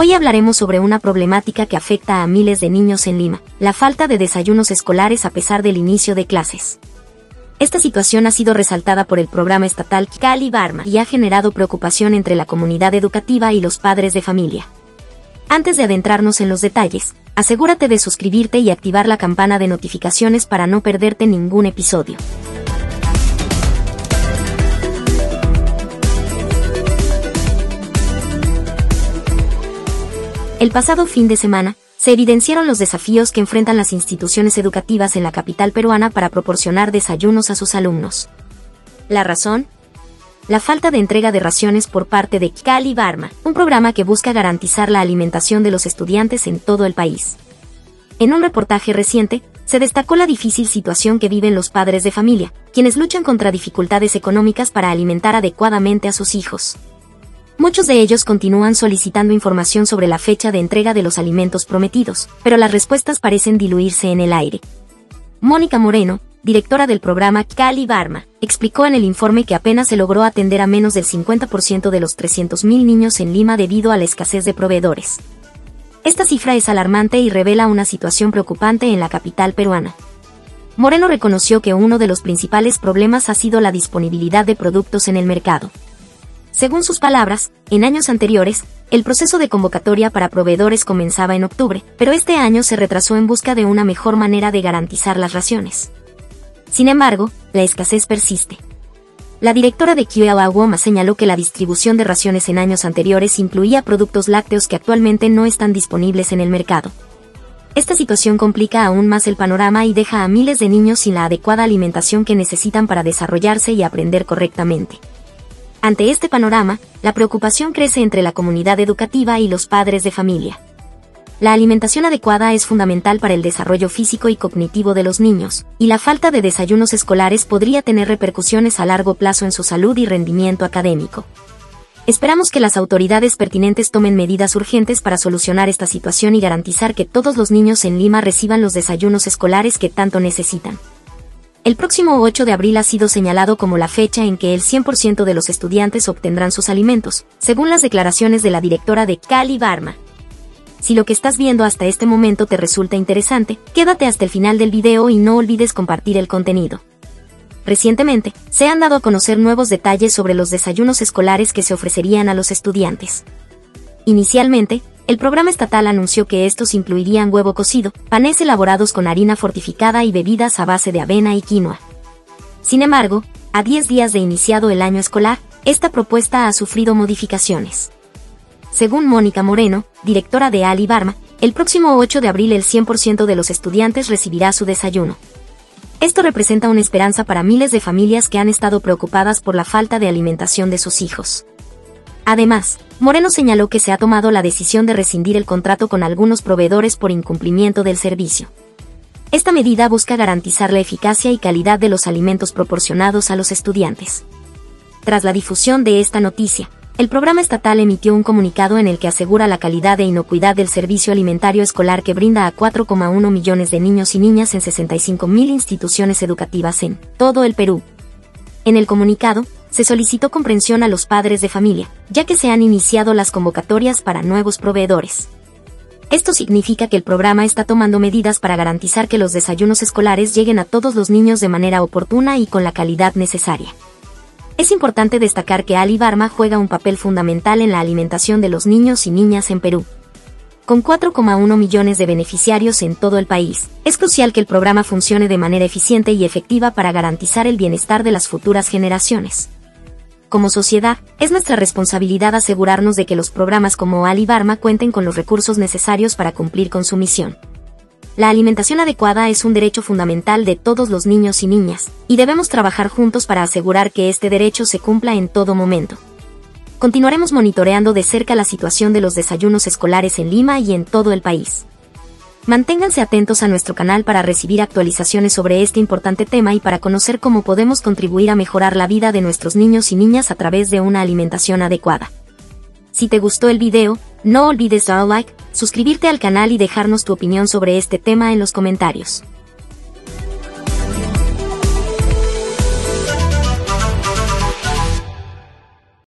Hoy hablaremos sobre una problemática que afecta a miles de niños en Lima, la falta de desayunos escolares a pesar del inicio de clases. Esta situación ha sido resaltada por el programa estatal Cali Barma y ha generado preocupación entre la comunidad educativa y los padres de familia. Antes de adentrarnos en los detalles, asegúrate de suscribirte y activar la campana de notificaciones para no perderte ningún episodio. El pasado fin de semana, se evidenciaron los desafíos que enfrentan las instituciones educativas en la capital peruana para proporcionar desayunos a sus alumnos. La razón, la falta de entrega de raciones por parte de Cali Barma, un programa que busca garantizar la alimentación de los estudiantes en todo el país. En un reportaje reciente, se destacó la difícil situación que viven los padres de familia, quienes luchan contra dificultades económicas para alimentar adecuadamente a sus hijos. Muchos de ellos continúan solicitando información sobre la fecha de entrega de los alimentos prometidos, pero las respuestas parecen diluirse en el aire. Mónica Moreno, directora del programa Cali Barma, explicó en el informe que apenas se logró atender a menos del 50% de los 300.000 niños en Lima debido a la escasez de proveedores. Esta cifra es alarmante y revela una situación preocupante en la capital peruana. Moreno reconoció que uno de los principales problemas ha sido la disponibilidad de productos en el mercado. Según sus palabras, en años anteriores, el proceso de convocatoria para proveedores comenzaba en octubre, pero este año se retrasó en busca de una mejor manera de garantizar las raciones. Sin embargo, la escasez persiste. La directora de QLA señaló que la distribución de raciones en años anteriores incluía productos lácteos que actualmente no están disponibles en el mercado. Esta situación complica aún más el panorama y deja a miles de niños sin la adecuada alimentación que necesitan para desarrollarse y aprender correctamente. Ante este panorama, la preocupación crece entre la comunidad educativa y los padres de familia. La alimentación adecuada es fundamental para el desarrollo físico y cognitivo de los niños, y la falta de desayunos escolares podría tener repercusiones a largo plazo en su salud y rendimiento académico. Esperamos que las autoridades pertinentes tomen medidas urgentes para solucionar esta situación y garantizar que todos los niños en Lima reciban los desayunos escolares que tanto necesitan. El próximo 8 de abril ha sido señalado como la fecha en que el 100% de los estudiantes obtendrán sus alimentos, según las declaraciones de la directora de Cali Barma. Si lo que estás viendo hasta este momento te resulta interesante, quédate hasta el final del video y no olvides compartir el contenido. Recientemente, se han dado a conocer nuevos detalles sobre los desayunos escolares que se ofrecerían a los estudiantes. Inicialmente, el programa estatal anunció que estos incluirían huevo cocido, panes elaborados con harina fortificada y bebidas a base de avena y quinoa. Sin embargo, a 10 días de iniciado el año escolar, esta propuesta ha sufrido modificaciones. Según Mónica Moreno, directora de Ali Barma, el próximo 8 de abril el 100% de los estudiantes recibirá su desayuno. Esto representa una esperanza para miles de familias que han estado preocupadas por la falta de alimentación de sus hijos. Además, Moreno señaló que se ha tomado la decisión de rescindir el contrato con algunos proveedores por incumplimiento del servicio. Esta medida busca garantizar la eficacia y calidad de los alimentos proporcionados a los estudiantes. Tras la difusión de esta noticia, el programa estatal emitió un comunicado en el que asegura la calidad e inocuidad del servicio alimentario escolar que brinda a 4,1 millones de niños y niñas en 65.000 instituciones educativas en todo el Perú. En el comunicado, se solicitó comprensión a los padres de familia, ya que se han iniciado las convocatorias para nuevos proveedores. Esto significa que el programa está tomando medidas para garantizar que los desayunos escolares lleguen a todos los niños de manera oportuna y con la calidad necesaria. Es importante destacar que Ali Barma juega un papel fundamental en la alimentación de los niños y niñas en Perú, con 4,1 millones de beneficiarios en todo el país. Es crucial que el programa funcione de manera eficiente y efectiva para garantizar el bienestar de las futuras generaciones. Como sociedad, es nuestra responsabilidad asegurarnos de que los programas como Ali Barma cuenten con los recursos necesarios para cumplir con su misión. La alimentación adecuada es un derecho fundamental de todos los niños y niñas, y debemos trabajar juntos para asegurar que este derecho se cumpla en todo momento continuaremos monitoreando de cerca la situación de los desayunos escolares en Lima y en todo el país. Manténganse atentos a nuestro canal para recibir actualizaciones sobre este importante tema y para conocer cómo podemos contribuir a mejorar la vida de nuestros niños y niñas a través de una alimentación adecuada. Si te gustó el video, no olvides dar like, suscribirte al canal y dejarnos tu opinión sobre este tema en los comentarios.